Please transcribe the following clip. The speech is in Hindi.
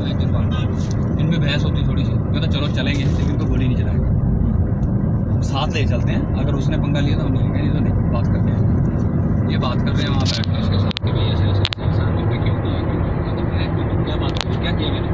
लगाए थे पाँच इनमें बहस होती थोड़ी सी मैं चलो चलेंगे लेकिन इनको गोली नहीं चलाएँगे साथ ले चलते हैं अगर उसने पंगा लिया तो हम लेंगे नहीं तो नहीं बात करते हैं ये बात कर रहे हैं वहाँ बैठ के साथ कि भाई ऐसे ऐसे क्यों किया क्या बात क्या किया मैंने